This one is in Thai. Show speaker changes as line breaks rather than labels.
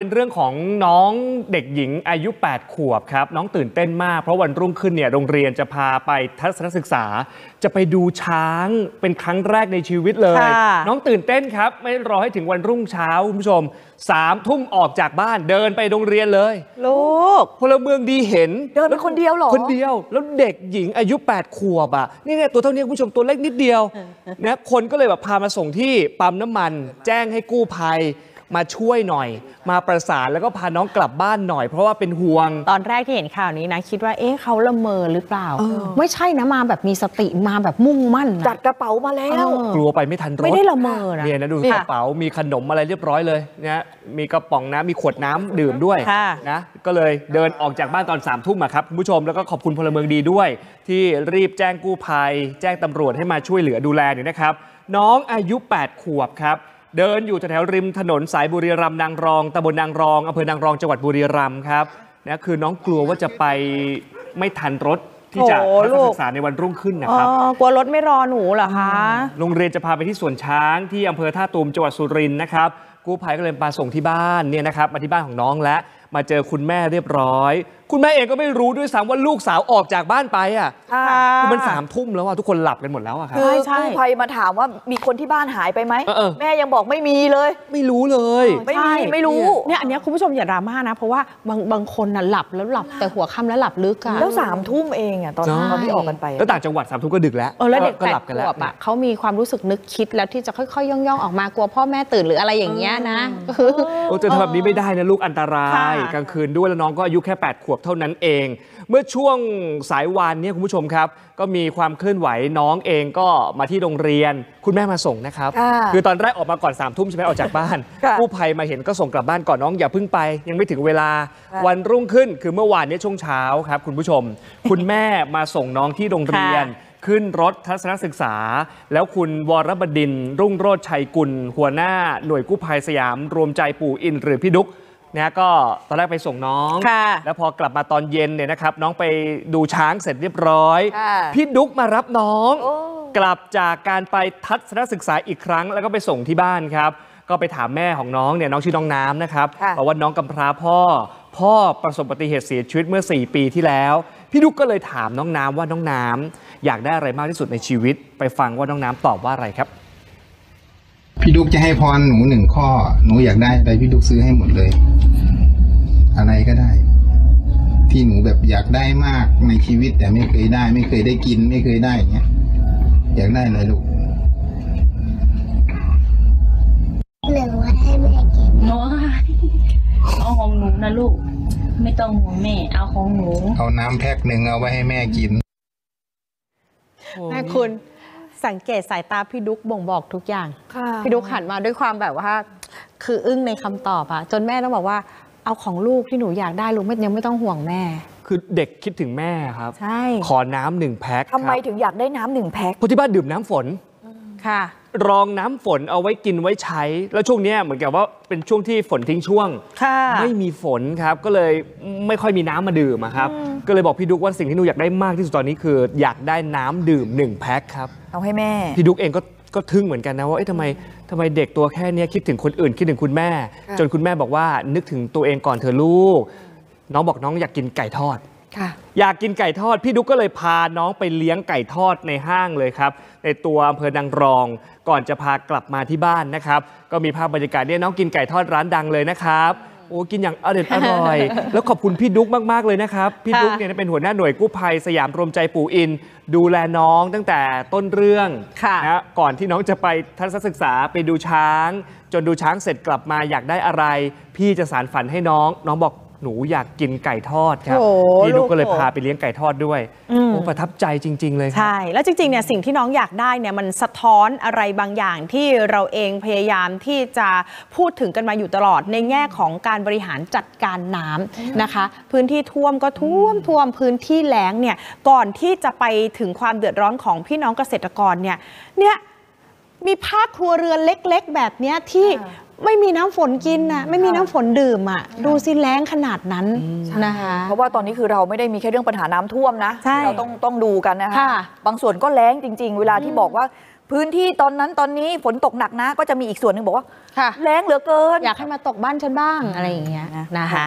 เป็นเรื่องของน้องเด็กหญิงอายุ 8 ขวบครับ น้องตื่นเต้นมาก เพราะวันรุ่งขึ้นเนี่ยโรงเรียนจะพาไปทัศนศึกษา จะไปดูช้างเป็นครั้งแรกในชีวิตเลย
ค่ะ
น้องตื่นเต้นครับ ไม่รอให้ถึงวันรุ่งเช้าคุณผู้ชมสามทุ่มออกจากบ้านเดินไปโรงเรียนเลย
ลูก
พลเมืองดีเห็น
เดินไปคนเดียวเหรอ
คนเดียว แล้วเด็กหญิงอายุ 8 ขวบอะนี่เนี่ยตัวเท่านี้คุณผู้ชมตัวเล็กนิดเดียวนะคนก็เลยแบบพามาส่งที่ปั๊มน้ำมัน แจ้งให้กู้ภัย มาช่วยหน่อย มาประสานแล้วก็พาน้องกลับบ้านหน่อย เพราะว่าเป็นห่วง
ตอนแรกที่เห็นข่าวนี้นะ คิดว่าเอ๊ะเขาละเมอหรือเปล่า ไม่ใช่นะมาแบบมีสติมาแบบมุ่งมั่นนะ
จัดกระเป๋ามาแล้ว
เออ
กลัวไปไม่ทันรถ
ไม่ได้ละเมอนะ
เนี่ยนะดู
ค่ะ
กระเป๋ามีขนมอะไรเรียบร้อยเลยนะมีกระป๋องน้ำมีขวดน้ำดื่มด้วย
ค่ะ
นะก็เลยเดินออกจากบ้านตอน3ามทุ่มอะครับคุณผู้ชมแล้วก็ขอบคุณพลเมืองดีด้วย ที่รีบแจ้งกู้ภัย แจ้งตำรวจให้มาช่วยเหลือดูแลเนี่ยนะครับ น้องอายุ 8 ขวบครับ เดินอยู่แถวๆริมถนนสายบุรีรัมย์นางรองตำบลนางรองอำเภอนางรองจังหวัดบุรีรัมย์ครับนะคือน้องกลัวว่าจะไปไม่ทันรถที่จะ
โอ้
ทัศน
ลูก
ศึกษาในวันรุ่งขึ้นนะ
อ๋อ
ครับ
กลัวรถไม่รอหนูเหรอคะ
โรงเรียนจะพาไปที่สวนช้างที่อำเภอท่าตูมจังหวัดสุรินทร์นะครับกู้ภัยก็เลยมาส่งที่บ้านเนี่ยนะครับมาที่บ้านของน้องและ มาเจอคุณแม่เรียบร้อย คุณแม่เองก็ไม่รู้ด้วยซ้ำว่าลูกสาวออกจากบ้านไปอะ
ค่ะ
คือมันสามทุ่มแล้วอะทุกคนหลับกันหมดแล้วอะครับ
คือ
ใช่
กู้ภัยมาถามว่ามีคนที่บ้านหายไปไหม
เออเออ
แม่ยังบอกไม่มีเลย
ไม่รู้เลย
ไม่
ใช่
มีไม่รู้
เนี่ยอันเนี้ยคุณผู้ชมอย่าดราม่านะ เพราะว่าบางบางคนน่ะหลับแล้วหลับแต่หัวค่ำแล้วหลับลึกอะ
แล้วสามทุ่มเองอะตอน
ใช่
ตอนที่ออกกันไปอะ
แล้วต่างจังหวัดสามทุ่มก็ดึกแล้ว
เออแล้วเด็ก
ก็
แป
หลั
ด
บกัน
ข
แล้ว
วบอะเขามีความรู้สึกนึกคิดแล้วที่จะค่อยๆย่องๆออกมากลัวพ่อแม่ตื่นหรืออะไรอย่างเงี้ยนะ
โอ้จะทำแบบนี้ไม่ได้นะลูกอันตราย
ค่ะ
กลางคืนด้วยแล้วน้องก็อายุแค่ 8 ขวบเท่านั้นเอง เมื่อช่วงสายวานเนี้คุณผู้ชมครับ ก็มีความเคลื่อนไหวน้องเองก็มาที่โรงเรียน คุณแม่มาส่งนะครับ
ค่ะ
คือตอนแรกออกมาก่อน3ามทุ่มใช่ไหมออกจากบ้าน
ค่ะ
กู้ภัยมาเห็นก็ส่งกลับบ้านก่อนน้องอย่าเพิ่งไป ยังไม่ถึงเวลา
ค่ะ
วันรุ่งขึ้นคือเมื่อวานเนี้ช่วงเช้าครับคุณผู้ชม คุณแม่มาส่งน้องที่โรงเรียนขึ้นรถทัศนศึกษา แล้วคุณวรบดินทร์รุ่งโรจน์ชัยกุล หัวหน้าหน่วยกู้ภัยสยาม รวมใจปู่อินหรือพี่ดุ๊ก นะก็ตอนแรกไปส่งน้อง
ค่ะ
แล้วพอกลับมาตอนเย็นเนี่ยนะครับ น้องไปดูช้างเสร็จเรียบร้อย
ค่ะ
พี่ดุ๊กมารับน้อง
โอ้
กลับจากการไปทัศนศึกษาอีกครั้ง แล้วก็ไปส่งที่บ้านครับ ก็ไปถามแม่ของน้องเนี่ยน้องชื่อน้องน้ำนะครับ
ค่ะ
บอกว่าน้องกำพร้าพ่อ พ่อประสบอุบัติเหตุเสียชีวิตเมื่อ 4 ปีที่แล้ว พี่ดุ๊กก็เลยถามน้องน้ำว่าน้องน้ำอยากได้อะไรมากที่สุดในชีวิต ไปฟังว่าน้องน้ำตอบว่าอะไรครับ
พี่ดุ๊กจะให้พรหนูหนึ่งข้อ หนูอยากได้อะไรพี่ดุ๊กซื้อให้หมดเลย อะไรก็ได้ ที่หนูแบบอยากได้มากในชีวิต แต่ไม่เคยได้ ไม่เคยได้กิน ไม่เคยได้อย่างเงี้ยอยากได้อะไรลูก
หรือว่าให้แม่กิน
โอ้ยเอาของหนูนะลูก ไม่ต้องห่วงแม่ เอาของหนู
เอาน้ำแพ็คหนึ่งเอาไว้ให้แม่กิน
แม่คุณสังเกตสายตาพี่ดุ๊กบ่งบอกทุกอย่าง
ค่ะ
พี่ดุ๊กหันมาด้วยความแบบว่า คืออึ้งในคำตอบอะจนแม่ต้องบอกว่า เอาของลูกที่หนูอยากได้ลูกไม่ยังไม่ต้องห่วงแม่
คือเด็กคิดถึงแม่ครับ
ใช่
ขอน้ำหนึ่งแพ็ค
ทำไม
ครับ
ถึงอยากได้น้ำหนึ่งแพ็ค
เพราะที่บ้านดื่มน้ำฝน
ค่ะ
รองน้ำฝนเอาไว้กินไว้ใช้ แล้วช่วงเนี้ยเหมือนกับว่าเป็นช่วงที่ฝนทิ้งช่วง
ค่ะ
ไม่มีฝนครับ ก็เลยไม่ค่อยมีน้ำมาดื่มอะครับ ก็เลยบอกพี่ดุ๊กว่าสิ่งที่หนูอยากได้มากที่สุดตอนนี้คือ อยากได้น้ำดื่มหนึ่งแพ็คครับ
เอาให้แม่
พี่ดุ๊กเองก็ ก็ทึ่งเหมือนกันนะว่าเอ๊ะทำไมทำไมเด็กตัวแค่เนี้ยคิดถึงคนอื่นคิดถึงคุณแม่
ค่ะ
จนคุณแม่บอกว่านึกถึงตัวเองก่อนเธอะลูก น้องบอกน้องอยากกินไก่ทอด
ค่ะ
อยากกินไก่ทอด พี่ดุ๊กก็เลยพาน้องไปเลี้ยงไก่ทอดในห้างเลยครับ ในตัวอำเภอนางรอง ก่อนจะพากลับมาที่บ้านนะครับ ก็มีภาพบรรยากาศเนี่ยน้องกินไก่ทอดร้านดังเลยนะครับ โอ้กินอย่างอร่อยอร่อย แล้วขอบคุณพี่ดุ๊กมาก ๆ เลยนะครับ พี่
ค่ะ
ดุ๊กเนี่ยเป็นหัวหน้าหน่วยกู้ภัยสยามรวมใจปู่อิน ดูแลน้องตั้งแต่ต้นเรื่อง
ค่ะ
นะก่อนที่น้องจะไปทัศนศึกษาไปดูช้าง จนดูช้างเสร็จกลับมาอยากได้อะไร พี่จะสารฝันให้น้อง น้องบอก หนูอยากกินไก่ทอดครับ
โอ้
พี่ดุ๊กก็เลย
ลูกโอ้
พาไปเลี้ยงไก่ทอดด้วย
อืม
โอ้ประทับใจจริง ๆ เลยครับ
ใช่ แล้วจริงๆเนี่ยสิ่งที่น้องอยากได้เนี่ยมันสะท้อนอะไรบางอย่างที่เราเองพยายามที่จะพูดถึงกันมาอยู่ตลอดในแง่ของการบริหารจัดการน้ำนะคะ พื้นที่ท่วมก็ท่วมท่วมพื้นที่แล้งเนี่ยก่อนที่จะไปถึงความเดือดร้อนของพี่น้องเกษตรกรเนี่ยเนี่ย มีภาคครัวเรือนเล็ก ๆ แบบเนี้ยที่
ค่ะ
ไม่มีน้ำฝนกินนะไม่มี
ค่ะ
น้ำฝนดื่มอะดูสิแล้งขนาดนั้นนะคะ
เพราะว่าตอนนี้คือเราไม่ได้มีแค่เรื่องปัญหาน้ำท่วมนะ
ใช่
เราต้องต้องดูกันนะคะ
ค่ะ
บางส่วนก็แล้งจริง ๆ เวลาที่บอกว่า พื้นที่ตอนนั้นตอนนี้ฝนตกหนักนะ ก็จะมีอีกส่วนหนึ่งบอกว่า
ค่ะ
แรงเหลือเกิน
อยากให้มาตกบ้านฉันบ้างอะไรอย่างเงี้ยนะคะ